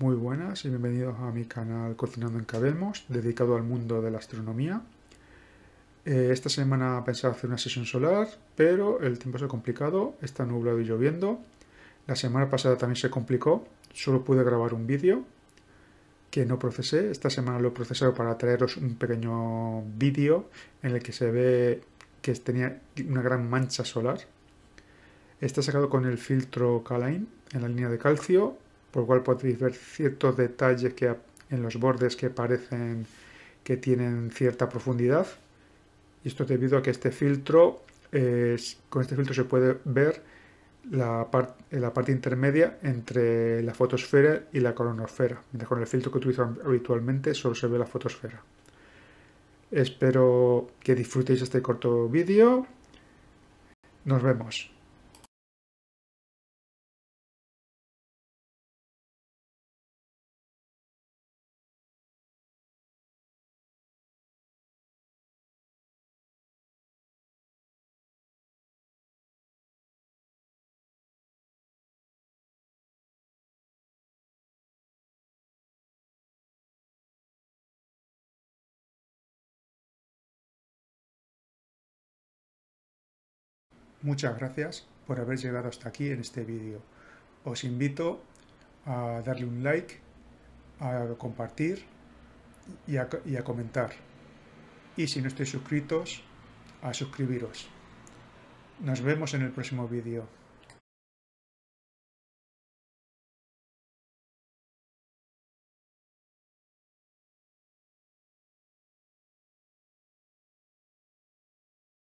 Muy buenas y bienvenidos a mi canal Cocinando en Cabemos, dedicado al mundo de la astronomía. Eh, esta semana pensaba hacer una sesión solar, pero el tiempo se ha complicado, está nublado y lloviendo. La semana pasada también se complicó, solo pude grabar un vídeo que no procesé. Esta semana lo he procesado para traeros un pequeño vídeo en el que se ve que tenía una gran mancha solar. Está sacado con el filtro Caline en la línea de calcio por lo cual podéis ver ciertos detalles que en los bordes que parecen que tienen cierta profundidad. Y esto debido a que este filtro, con este filtro se puede ver la, la parte intermedia entre la fotosfera y la coronosfera, mientras con el filtro que utilizo habitualmente solo se ve la fotosfera. Espero que disfrutéis este corto vídeo. Nos vemos. Muchas gracias por haber llegado hasta aquí en este vídeo. Os invito a darle un like, a compartir y a, comentar. Y si no estáis suscritos, a suscribiros. Nos vemos en el próximo vídeo.